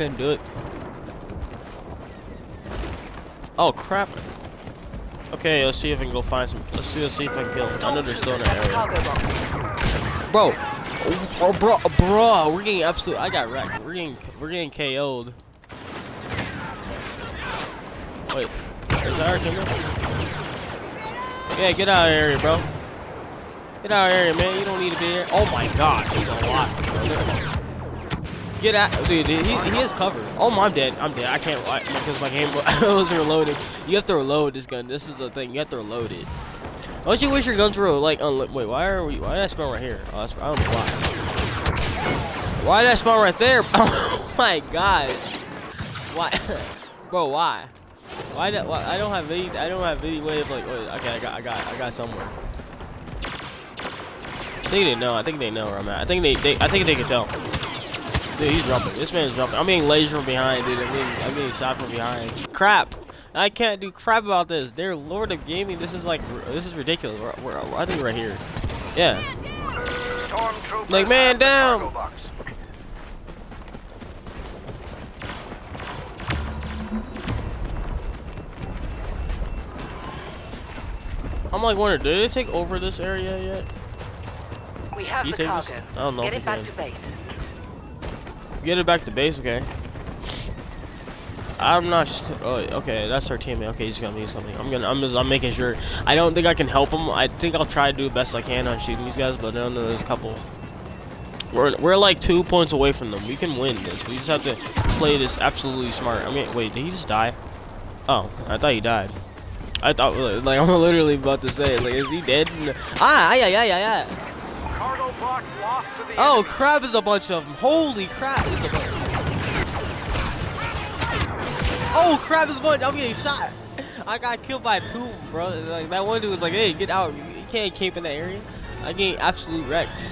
couldn't do it. Oh crap. Okay, let's see if I can go find some. Let's see. Let's see if I can kill. I know they're still in the area. Bro, oh, oh, bro, bro, we're getting absolute. I got wrecked. We're getting, we're getting KO'd. Wait, is that our teammate? Yeah, get out of area, bro. Get out of area, man. You don't need to be here. Oh my god, a lot. Get out, dude. he, he is covered. Oh, I'm dead. I'm dead. I can't because my game was reloading. You have to reload this gun. This is the thing. You have to reload it. Why don't you wish your guns were like unli Wait, why are we? Why did I spawn right here? Oh, I don't know why. Why did I spawn right there? Oh my gosh. Why, bro? Why? Why, why? I don't have any. I don't have any way of like. Wait, okay, I got. I got. I got somewhere. I think they know. I think they know where I'm at. I think they. they I think they can tell. Dude, he's jumping. This man's jumping. I'm being laser from behind, dude. I'm being, I'm being shot from behind. Crap. I can't do crap about this. They're Lord of Gaming. This is like, this is ridiculous. We're, we're, I think we're right here. Yeah. Like, man down. I'm like wondering, did they take over this area yet? We have You the take cargo. this? I don't know Get it back to base. Get it back to base, okay. I'm not. Oh, okay, that's our teammate. Okay, he's coming. He's coming. I'm gonna. I'm just. I'm making sure. I don't think I can help him. I think I'll try to do the best I can on shooting these guys, but I don't know. There's a couple. We're we're like two points away from them. We can win this. We just have to play this absolutely smart. I mean, wait, did he just die? Oh, I thought he died. I thought like I'm literally about to say like, is he dead? Ah, yeah, yeah, yeah, yeah. Cargo box lost to the Oh crap! There's a bunch of them. Holy crap! There's a bunch. Oh crap! There's a bunch. I'm getting shot. I got killed by two, bro. Like that one dude was like, "Hey, get out! You can't camp in that area." I getting absolute wrecked.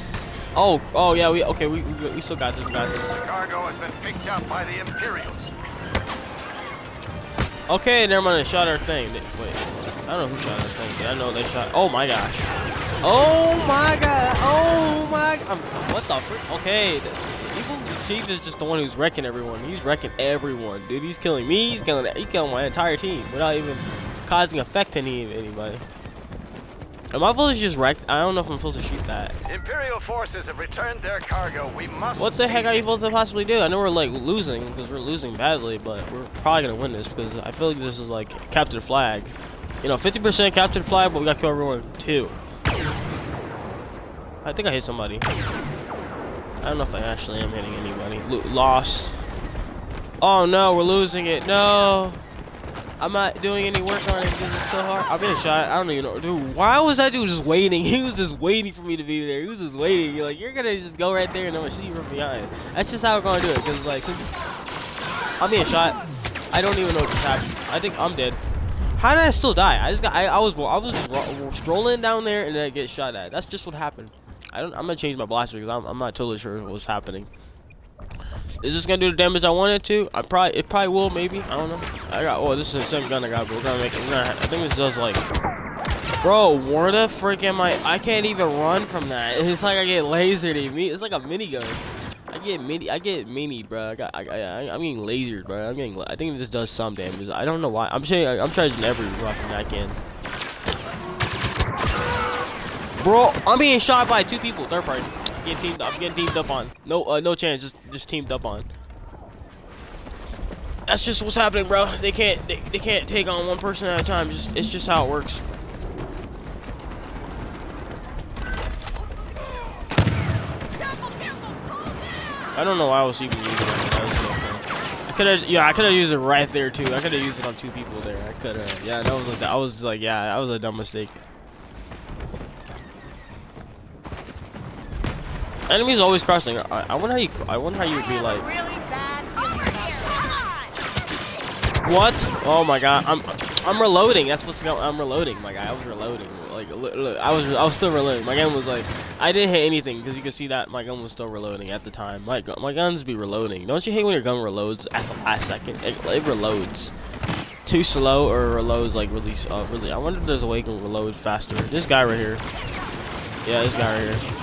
Oh, oh yeah. We okay. We we, we still got this. We got this. Cargo has been picked up by the Imperials. Okay, never mind. They shot our thing. They- Wait, I don't know who shot our thing. But I know they shot. Oh my gosh. Oh my god. Oh my. I'm, um, what the frick? Okay. The, Evil Chief is just the one who's wrecking everyone. He's wrecking everyone, dude. He's killing me. He's killing. He's killing my entire team without even causing effect to any anybody. Am I supposed to just wreck? I don't know if I'm supposed to shoot that. Imperial forces have returned their cargo. We must. What the heck are you supposed to possibly do? I know we're like losing because we're losing badly, but we're probably gonna win this because I feel like this is like Captain flag. You know, 50% Captain flag, but we got to kill everyone too. I think I hit somebody. I don't know if I actually am hitting anybody. Lo loss. Oh no, we're losing it. No. I'm not doing any work on it because it's so hard. I'm getting shot. I don't even know. Dude, why was that dude just waiting? He was just waiting for me to be there. He was just waiting. You're like, you're going to just go right there and I'm going to shoot you from behind. That's just how we're going to do it. Because, like, since I'm being shot, I don't even know what just happened. I think I'm dead. How did I still die? I just got, I, I was, I was strolling down there and then I get shot at. That's just what happened. I don't, I'm to change my blaster because I'm, I'm not totally sure what's happening. Is this gonna do the damage I wanted to? I probably it probably will maybe. I don't know. I got oh this is the same gun I got, but we're gonna make it. Gonna, I think this does like. Bro, where the frick am I? I can't even run from that. It's like I get lasered. It's like a minigun. I get mini. I get mini, bro. I got. I, I, I'm getting lasered, bro. I'm getting. I think this does some damage. I don't know why. I'm saying I'm charging every weapon I can. Bro, I'm being shot by two people. Third party. I'm getting teamed up. I'm getting teamed up on. No, uh, no chance. Just, just teamed up on. That's just what's happening, bro. They can't, they, they can't take on one person at a time. Just, it's just how it works. I don't know why I was even using it. That. I could have, yeah, I could have used it right there too. I could have used it on two people there. I could have, yeah. That was, a, I was like, yeah, that was a dumb mistake. Enemies always crossing. I, I wonder how you. I wonder how you would be like. What? Oh my god. I'm. I'm reloading. That's what's going. I'm reloading, my guy. I was reloading. Like, look, look, I was. I was still reloading. My gun was like. I didn't hit anything because you can see that my gun was still reloading at the time. My gu- my guns be reloading. Don't you hate when your gun reloads at the last second? It, it reloads. Too slow or reloads like really. Uh, really. I wonder if there's a way you can reload faster. This guy right here. Yeah, this guy right here.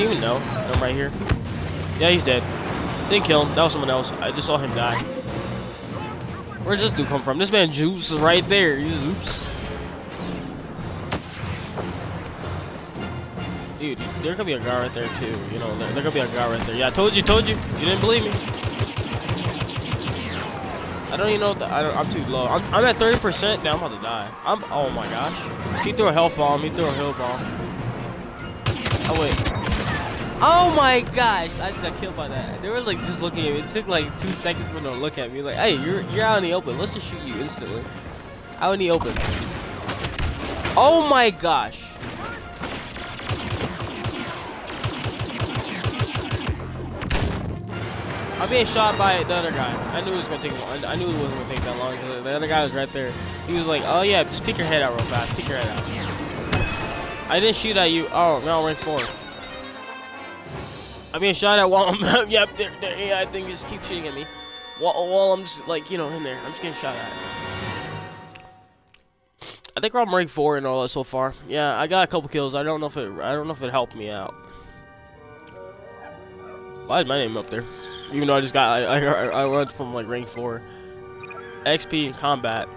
He even know? I'm right here. Yeah, he's dead. Didn't kill him. That was someone else. I just saw him die. Where did this dude come from? This man Juice is right there. He's oops. Dude, there could be a guy right there too. You know, there, there could be a guy right there. Yeah, I told you, told you. You didn't believe me. I don't even know. The, I I'm too low. I'm, I'm at 30%. Now I'm about to die. I'm. Oh my gosh. He threw a health bomb. He threw a health bomb. Oh wait. Oh my gosh! I just got killed by that. They were like just looking at me. It took like two seconds for them to look at me. Like, hey, you're you're out in the open. Let's just shoot you instantly. Out in the open. Oh my gosh! I'm being shot by the other guy. I knew it was gonna take. I knew it wasn't gonna take that long. Cause the other guy was right there. He was like, "Oh yeah, just peek your head out real fast. Peek your head out." I didn't shoot at you. Oh no, rank four. I'm being shot at while I'm. yep, the, the AI thing just keeps shooting at me. While, while I'm just like you know in there, I'm just getting shot at. I think we're on rank four and all that so far. Yeah, I got a couple kills. I don't know if it. I don't know if it helped me out. Why is my name up there? Even though I just got, I, I, I went from like rank 4. XP in combat.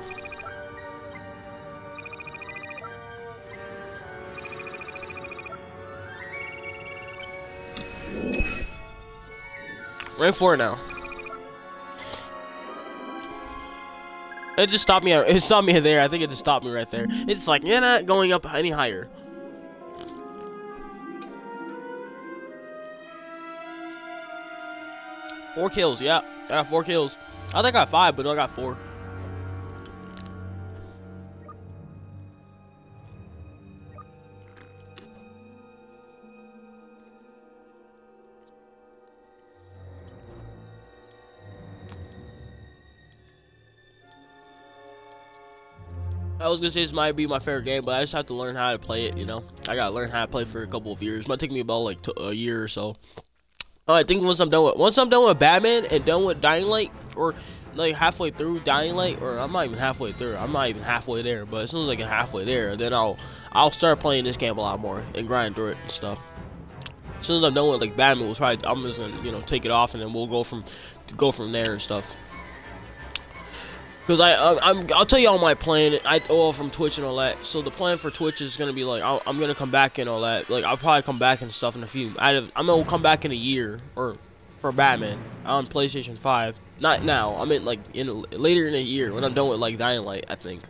Rank 4 now. It just stopped me, it stopped me there. I think it just stopped me right there. It's like, you're not going up any higher. Four kills, yeah. I got four kills. I think I got five, but I got four. Was gonna say this might be my favorite game, but I just have to learn how to play it. You know, I gotta learn how to play for a couple of years. It might take me about like a year or so. Oh, I think once I'm done with once I'm done with Batman and done with Dying Light, or like halfway through Dying Light, or I'm not even halfway through. I'm not even halfway there. But as soon as I get halfway there, then I'll I'll start playing this game a lot more and grind through it and stuff. As soon as I'm done with like Batman, we'll try. I'm just gonna you know take it off and then we'll go from go from there and stuff. Cause I, I am I'll tell you all my plan. I all from Twitch and all that. So the plan for Twitch is gonna be like i am gonna come back and all that. Like I'll probably come back and stuff in a few. I I'm gonna come back in a year or for Batman on PlayStation 5. Not now. I mean like in later in a year when I'm done with like Dying Light. I think.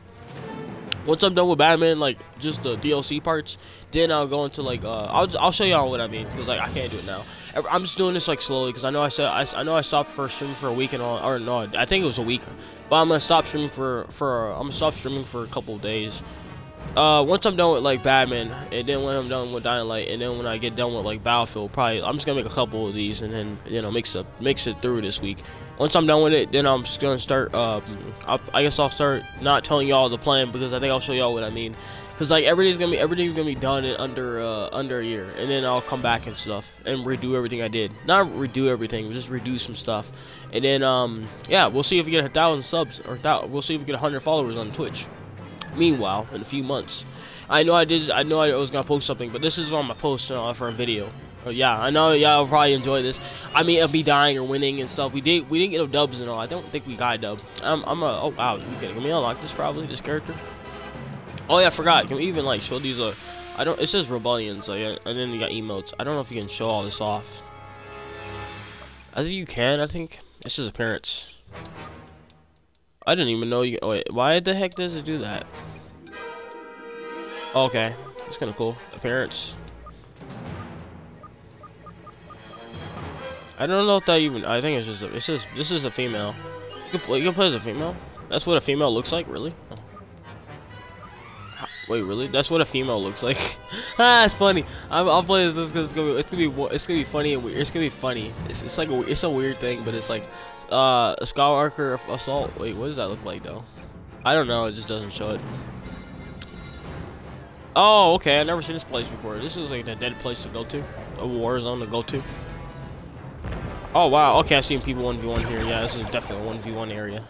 Once I'm done with Batman, like just the DLC parts, then I'll go into like uh I'll I'll show y'all what I mean because like I can't do it now. I'm just doing this like slowly because I know I said I, I know I stopped for streaming for a week and all or no I think it was a week but I'm gonna stop streaming for for I'm gonna stop streaming for a couple days. Uh, once I'm done with like Batman, and then when I'm done with Dying Light, and then when I get done with like Battlefield, probably I'm just gonna make a couple of these, and then you know mix up mix it through this week. Once I'm done with it, then I'm just gonna start. Um, i guess I'll start not telling y'all the plan because I think I'll show y'all what I mean. Cause like everything's gonna be everything's gonna be done in under uh, under a year, and then I'll come back and stuff and redo everything I did. Not redo everything, just redo some stuff, and then um yeah, we'll see if we get a thousand subs or th we'll see if we get a hundred followers on Twitch. Meanwhile, in a few months, I know I did I know I was gonna post something, but this is on my post uh, for a video. Uh, yeah, I know y'all probably enjoy this. I mean, I'll be dying or winning and stuff. We did we didn't get no dubs and all. I don't think we got a dub. I'm I'm a oh wow, you can we unlock this probably this character? Oh yeah, I forgot. Can we even like show these? Uh, I don't. It says rebellions, like, and then you got emotes. I don't know if you can show all this off. I think you can. I think this is appearance. I didn't even know you. Wait, why the heck does it do that? Oh, okay, it's kind of cool. Appearance. I don't know if that even. I think it's just. A, it says this is a female. You can, you can play as a female. That's what a female looks like, really. Oh. Wait, really? That's what a female looks like. ah, that's funny. I'm, I'll play this because it's gonna be it's gonna be it's gonna be funny and weird. It's gonna be funny. It's, it's like a, it's a weird thing, but it's like uh, a Skywalker assault. Wait, what does that look like though? I don't know. It just doesn't show it. Oh, okay. I've never seen this place before. This is like a dead place to go to, a war zone to go to. Oh wow. Okay, I've seen people 1v1 here. Yeah, this is definitely a 1v1 area.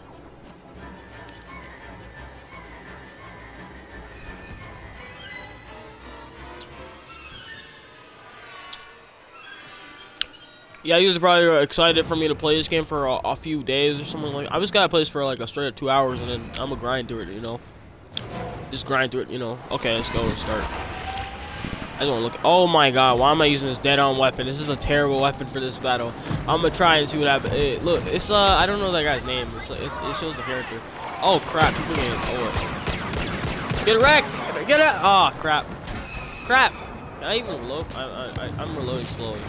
Yeah, he was probably uh, excited for me to play this game for a, a few days or something like. I just gotta play this for like a straight two hours, and then I'm gonna grind through it. You know, just grind through it. You know. Okay, let's go and start. I don't look. Oh my God! Why am I using this dead-on weapon? This is a terrible weapon for this battle. I'm gonna try and see what happens. It, look, it's uh, I don't know that guy's name. It's, it's it shows the character. Oh crap! People. Get wrecked! Get it! Oh crap! Crap! Can I even load? I, I, I, I'm reloading slowly.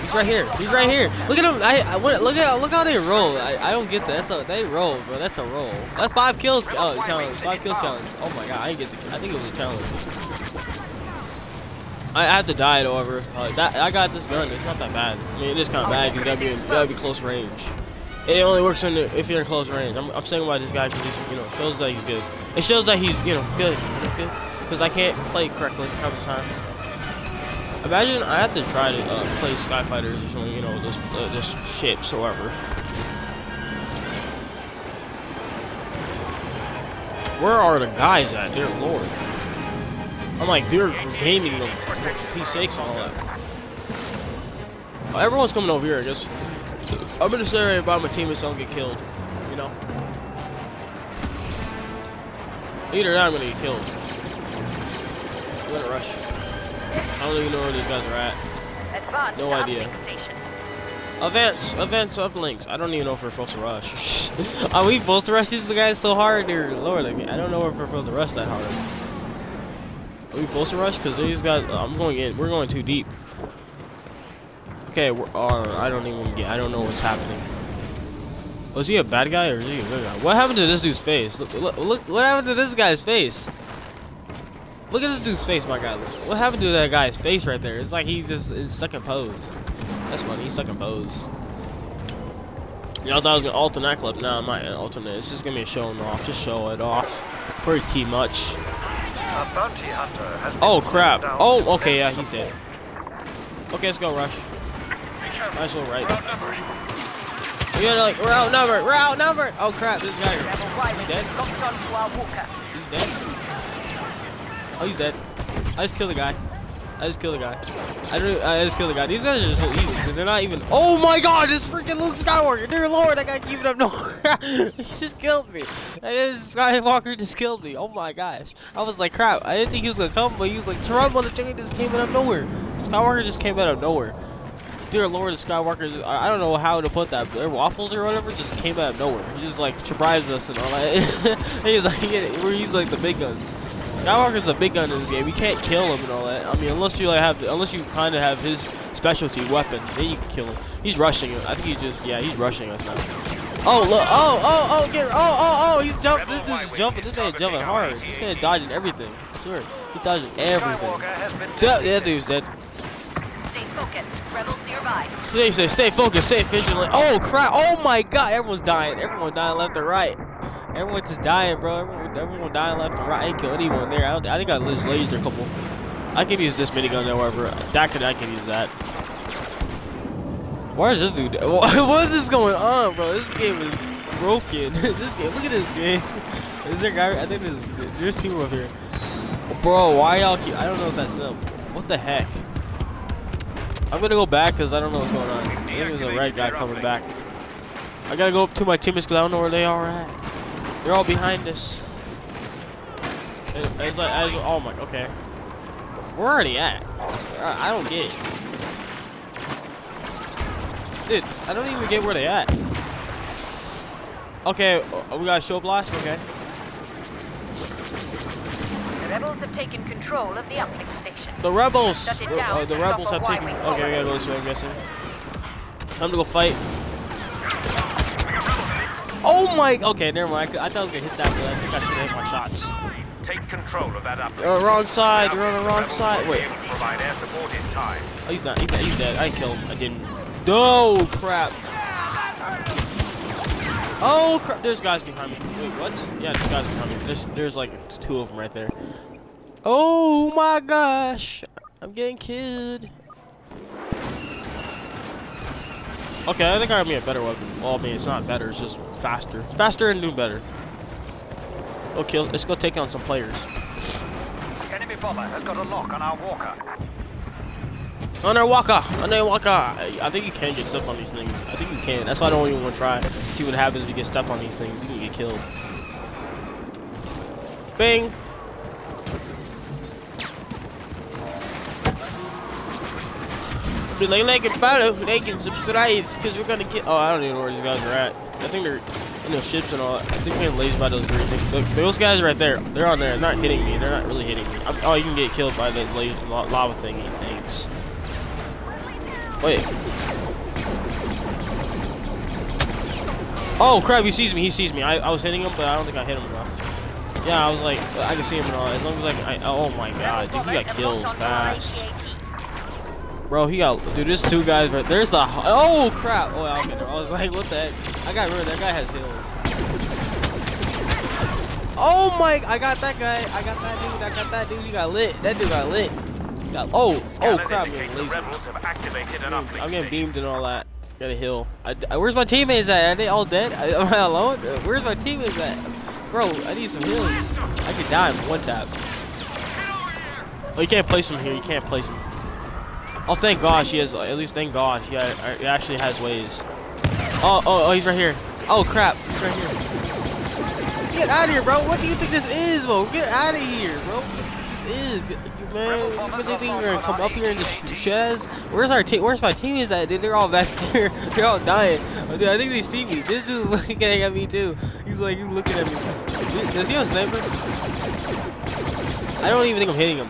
He's right here. He's right here. Look at him. I, I look at look how they roll. I, I don't get that. That's a they roll, bro. That's a roll. That's five kills. Oh, challenge. Five challenge. Oh my god, I didn't get the. I think it was a challenge. I had to die though, over. Uh, that I got this gun. It's not that bad. I mean, it is kind of bad. You gotta be gotta be close range. It only works in the, if you're in close range. I'm, I'm saying about this guy because he's you know shows that he's good. It shows that he's you know good. good. Because I can't play correctly half the time. Imagine I had to try to uh, play Skyfighters or something, you know, this uh, this ships whatever. Where are the guys at, dear lord? I'm like, they're gaming. Peace sakes all that. Everyone's coming over here. Just I'm gonna say about my team teammates don't get killed. You know. Either that, I'm gonna get killed. I'm gonna rush. I don't even know where these guys are at. Advanced No idea. Events, events, uplinks. I don't even know if we're supposed to rush. are we supposed to rush these guys so hard, dear lord? Like, I don't know if we're supposed to rush that hard. Are we supposed to rush? Cause these guys, I'm going in. We're going too deep. Okay, we're. Uh, I don't even get. I don't know what's happening. Was he a bad guy or is he a good guy? What happened to this dude's face? Look, look, look what happened to this guy's face? Look at this dude's face, my guy. What happened to that guy's face right there? It's like he's just in stuck pose. That's funny. He's stuck in pose. Y'all thought I was gonna alternate clip. No, I'm not gonna alternate. It's just gonna be a showing off. Just show it off. Pretty much. A bounty hunter has been Oh crap. Oh, okay, yeah, he's dead. Okay, let's go, Rush. Nice one, right. We're like, we're outnumbered. We're outnumbered. Oh crap, this guy. Rebel Y-wing dead? is locked onto our walker. He's dead. Oh, he's dead. I just killed the guy. I just killed the guy. I don't. I just killed the guy. These guys are just so easy because they're not even. Oh my God! This freaking Luke Skywalker, dear Lord! I gotta keep it up. No, he just killed me. That is Skywalker just killed me. Oh my gosh! I was like, crap. I didn't think he was gonna come, but he was like, Trump on the chicken just came out of nowhere. Skywalker just came out of nowhere. Dear Lord, the Skywalkers. I I don't know how to put that. Their waffles or whatever just came out of nowhere. He just like surprised us and all that. he's like, he's like the big guns. Skywalker's the big gun in this game. You can't kill him and all that. I mean, unless you like have, unless you kind of have his specialty weapon, then you can kill him. He's rushing it. I think he's just, yeah, he's rushing us now. Oh look! Oh oh oh! Get! Oh oh oh! He's jumping. This dude's jumping. This man's jumping hard. This man's dodging everything. I swear, he's dodging everything. Skywalker has been That, that dude's dead. Stay focused. Rebels nearby. They say stay focused, stay vigilant. Oh crap! Oh my God! Everyone's dying. Everyone dying left and right. Everyone's just dying, bro. Everyone, everyone dying left and right. I ain't kill anyone there. I, don't, I think I just lasered a couple. I can use this minigun, however. That could I can use that. Why is this dude? What is this going on, bro? This game is broken. this game. Look at this game. Is there a guy? I think there's there's people up here. Bro, why y'all keep? I don't know if that's them. What the heck? I'm gonna go back because I don't know what's going on. I think there's a red guy coming back. I gotta go up to my teammates because I don't know where they are at. They're all behind us. It's like, as, oh my, okay. We're already at. I don't get it. Dude, I don't even get where they at. Okay, uh, we got a show blast. Okay. The rebels have taken control of the uplink station. The rebels. Uh, uh, the rebels have taken. Okay, we gotta go this way. I'm guessing. Time to go fight. Oh my. Okay, never mind. I, I thought I was gonna hit that, but I think I should have hit my shots. Take control of that uplink. Uh, wrong side. You're on the wrong side. Wait. able to Provide air support in time. Oh, he's not. He's, not, he's dead. I killed him. I didn't. No crap. Oh crap! There's guys behind me. Wait, what? Yeah, there's guys behind me. There's, there's like two of them right there. Oh my gosh! I'm getting killed. Okay, I think I have me a better weapon. Well, I mean, it's not better. It's just faster, faster and do better. Kill. Let's go take on some players. Enemy bomber has got a lock on our walker. On our walker! On our walker! I think you can get stuck on these things. I think you can. That's why I don't even want to try. See what happens if you get stuck on these things. You can get killed. Bing. Like, like and follow, like and subscribe, because we're gonna get. Oh, I don't even know where these guys are at. I think they're in those ships and all. that. I think they're lazy by those green things. Look, those guys right there. They're on there. Not hitting me. They're not really hitting me. I'm, oh, you can get killed by the la lava thingy. Thanks. Wait. Oh crap! He sees me. He sees me. I, I was hitting him, but I don't think I hit him enough. Yeah, I was like, I can see him and all. As long as I, can, I oh my god, dude, he got killed fast. Bro, he got, dude, there's two guys right there's the, oh crap. Oh, there. I was like, what the heck? I got rid of that guy has heals. Oh my, I got that guy. I got that dude. I got that dude. He got lit. That dude got lit. Got, oh, oh crap. Hmm, I'm getting lazy. I'm getting beamed and all that. Got a hill. I, I, where's my teammates at? Are they all dead? I, am I alone? Where's my teammates at? Bro, I need some heals. I could die in one tap. Oh, you can't place him here. You can't place him. Oh, thank God she has. At least thank God she uh, uh, actually has ways. Oh, oh, oh, he's right here. Oh crap, he's right here. Get out of here, bro. What do you think this is, bro? Get out of here, bro. What this is, man. You think you're gonna come up here in the sheds? Where's our team? Where's my teammates at? Dude, they're all back there. they're all dying. Oh, dude, I think they see me. This dude's looking at me too. He's like, he's looking at me. Does he have a sniper? I don't even think I'm hitting him.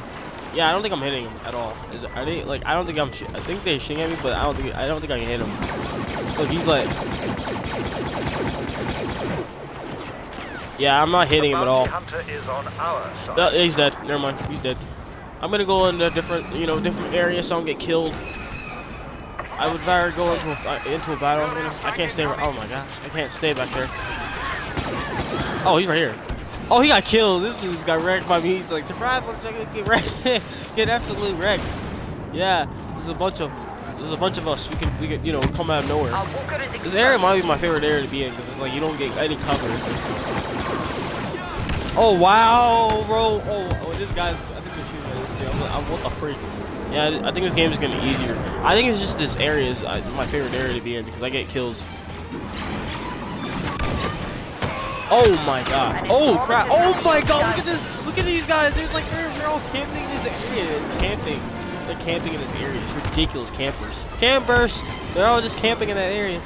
Yeah, I don't think I'm hitting him at all. Is are they like? I don't think I'm. I think they're shooting at me, but I don't think I don't think I can hit him. Look, he's like. Yeah, I'm not hitting him at all. hunter is on our Uh, he's dead. Never mind. He's dead. I'm gonna go in a different, you know, different area so I don't get killed. I would rather go into a, uh, into a battle. I can't stay. Oh my gosh, I can't stay back there. Oh, he's right here. Oh, he got killed. This dude's got wrecked by me. He's like, surprise, I'm trying to get wrecked. get absolutely wrecked. Yeah, there's a bunch of there's a bunch of us. We can we can you know come out of nowhere. This area might be my favorite area to be in because it's like you don't get any cover. Oh wow, bro. Oh, oh this guy's. I think they're shooting at this too. I'm, I'm, what the freak? Yeah, I think this game is gonna be easier. I think it's just this area is uh, my favorite area to be in because I get kills. Oh my god. Oh crap. Oh my god. Look at this. Look at these guys. There's like they're, they're all camping in this area. Camping. They're camping in this area. It's ridiculous. Campers. Campers. They're all just camping in that area.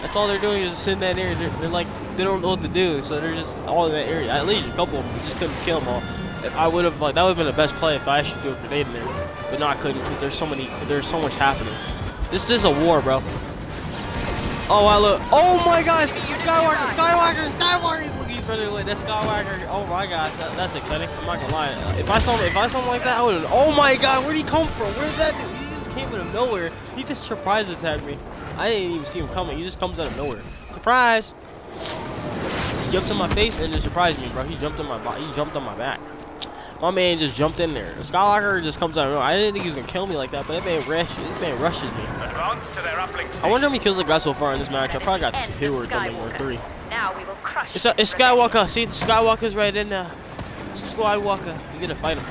That's all they're doing is just in that area. They're, they're, like they don't know what to do, so they're just all in that area. At least a couple of them. We just couldn't kill them all. I would have like that would have been the best play if I actually threw a grenade in there, but no, I couldn't because there's so many. There's so much happening. This is a war, bro. Oh, I look. Oh my gosh! Skywalker! Skywalker! Skywalker! Look, he's running away. That Skywalker. Oh my gosh, that, that's exciting. I'm not gonna lie. If I saw if I saw him like that, I would. Oh my god! Where'd he come from? Where did that dude? He just came out of nowhere. He just surprise attacked me. I didn't even see him coming. He just comes out of nowhere. Surprise! He jumped in my face and just surprised me, bro. He jumped in my body. He jumped on my back. My man just jumped in there. The Skywalker just comes out. I didn't think he was gonna kill me like that, but that man rushes. This man rushes me. I wonder how many kills I got so far in this match. I probably got two or something or three. Now we will crush. It's, a, it's Skywalker. See, the Skywalker's right in there. It's Skywalker. You gotta fight him.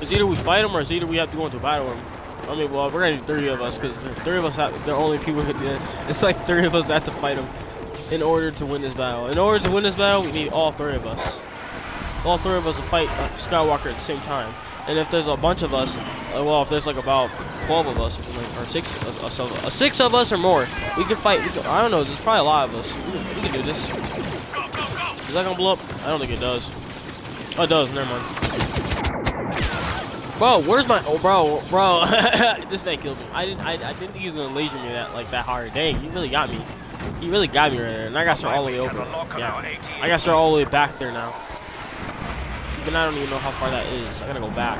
It's either we fight him or it's either we have to go into battle with him. I mean, well, we're gonna need three of us because three of us have. They're only people. It's like three of us have to fight him in order to win this battle. In order to win this battle, we need all three of us all three of us will fight uh, Skywalker at the same time. And if there's a bunch of us, uh, well, if there's like about 12 of us, or six, uh, so, uh, six of us or more, we can fight. We can, I don't know. There's probably a lot of us. We can, we can do this. Is that gonna blow up? I don't think it does. Oh, it does. Never mind. Bro, where's my? Oh, bro, bro. this man killed me. I didn't. I, I didn't think he was gonna laser me that like that hard. Dang, he really got me. He really got me right there, and I got to all the way over. Yeah, I got to all the way back there now. Even I don't even know how far that is. I gotta go back.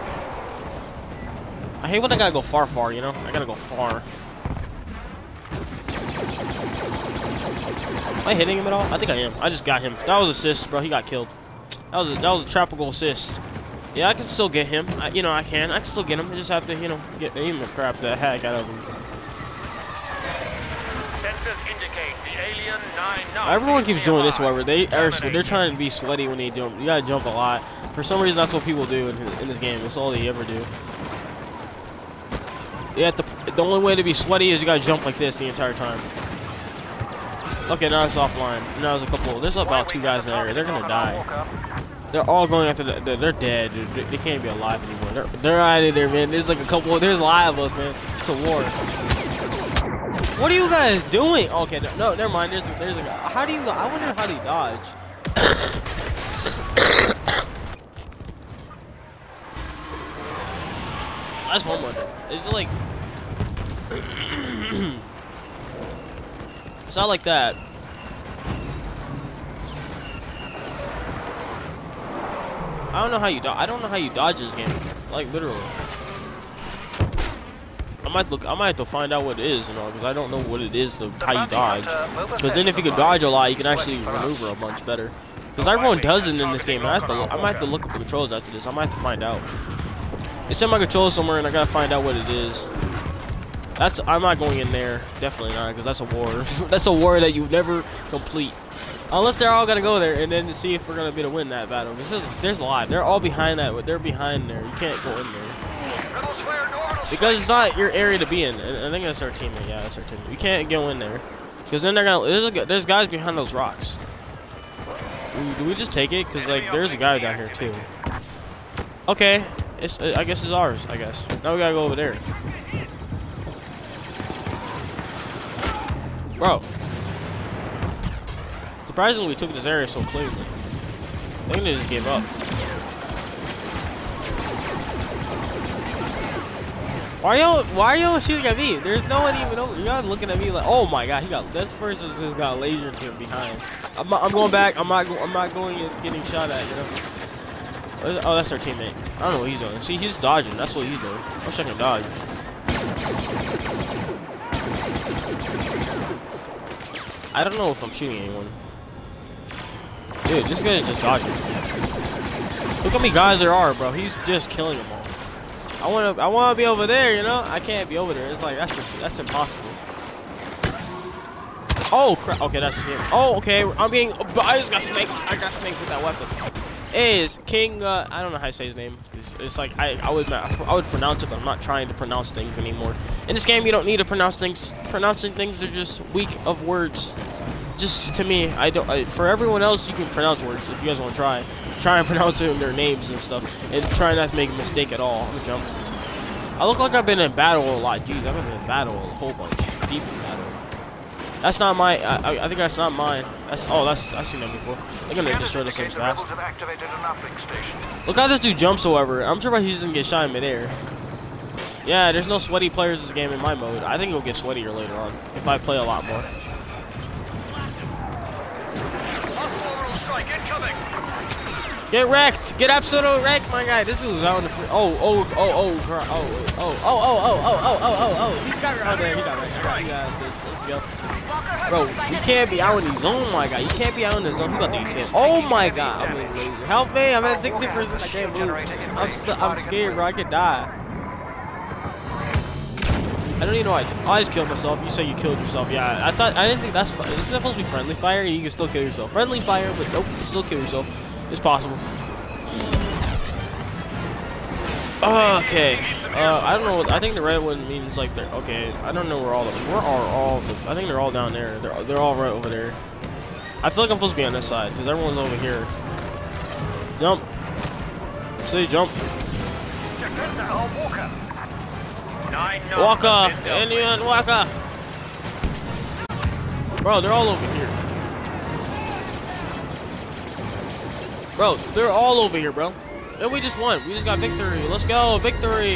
I hate when I gotta go far, far, you know? I gotta go far. Am I hitting him at all? I think I am. I just got him. That was assist, bro. He got killed. That was a, that was a tropical assist. Yeah, I can still get him. I, you know, I can. I can still get him. I just have to, you know, get aim the crap the heck out of him. Everyone keeps doing this, however. They are they're trying to be sweaty when they them. You gotta jump a lot. For some reason, that's what people do in, in this game. That's all they ever do. Yeah, the the only way to be sweaty is you gotta jump like this the entire time. Okay, now it's offline. Now there's a couple. There's about two guys in there. They're gonna die. They're all going after the. They're, they're dead. Dude. They can't be alive anymore. They're they're out of there, man. There's like a couple. There's a lot of us, man. It's a war. What are you guys doing? Okay, no, no never mind. There's a, there's a. guy. How do you? I wonder how do you dodge. That's one wonder. It's it like? it's not like that. I don't know how you. I don't know how you dodge this game. Like literally. I might look. I might have to find out what it is, you know, because I don't know what it is to how you dodge. Because then if you can dodge a lot, you can actually maneuver a bunch better. Because everyone does it in this game. I have to. I might have to look up the controls after this. I might have to find out. It's in my controller somewhere, and I gotta find out what it is. That's. I'm not going in there. Definitely not, because that's a war. that's a war that you never complete. Unless they're all gonna go there and then see if we're gonna be to win that battle. Is, there's a lot. They're all behind that. They're behind there. You can't go in there because it's not your area to be in. I think that's our teammate. Yeah, that's our teammate. You can't go in there because then they're gonna. There's, there's guys behind those rocks. Do we just take it? Cause like there's a guy down here too. Okay, it's. I guess it's ours. I guess. Now we gotta go over there. Bro, Surprisingly, we took this area so cleanly. I think they just gave up. Why y'all why y'all shooting at me? There's no one even over. Y'all looking at me like, oh my god, he got this person just got laser to him behind. I'm, I'm going back. I'm not. I'm not going getting shot at. You know. Oh, that's our teammate. I don't know what he's doing. See, he's dodging. That's what he's doing. I'm checking dodge. I don't know if I'm shooting anyone. Dude, this guy just dodging. Look how many guys there are, bro. He's just killing them all. I wanna, I wanna be over there, you know. I can't be over there. It's like that's, that's impossible. Oh crap! Okay, that's him. Oh, okay. I'm being. I just got snaked. I got snaked with that weapon. Is King? Uh, I don't know how to say his name. It's, it's like I, I would, I would pronounce it, but I'm not trying to pronounce things anymore. In this game, you don't need to pronounce things. Pronouncing things are just weak of words just to me, I don't. I, for everyone else, you can pronounce words if you guys want to try. Try and pronounce their names and stuff, and try not to make a mistake at all. I'm jump. I look like I've been in battle a lot. Jeez, I've been in battle a whole bunch, deep in battle. That's not my. I, I think that's not mine. That's oh, that's I've seen that before. They're gonna destroy this thing fast. Look how this dude jumps. However, I'm sure he doesn't get shot in midair. Yeah, there's no sweaty players in this game in my mode. I think it'll get sweatier later on if I play a lot more. Get wrecked! Get absolutely wrecked, my guy! This dude's out in the free. Oh, oh, oh, oh, oh, oh, oh, oh, oh, oh, oh, oh, oh, oh! He's got oh there. He got wrecked. He got. Let's go. Bro, you can't be out in the zone, my guy. You can't be out in the zone. He about to get killed. Oh my god! I'm in. Help me! I'm at 60%. I can't move. I'm st I'm scared, bro. I could die. I don't even know why. I just killed myself. You say you killed yourself. Yeah, I thought I didn't think that's. Isn't that supposed to be friendly fire? You can still kill yourself. Friendly fire, but nope, you can still kill yourself. It's possible. Okay. Uh, I don't know. I think the red one means like they're okay. I don't know where all the where are all the. I think they're all down there. They're they're all right over there. I feel like I'm supposed to be on this side because everyone's over here. Jump. Say jump. Walker. Indian Walker. Bro, they're all over here. Bro, they're all over here, bro. And we just won. We just got victory. Let's go. Victory.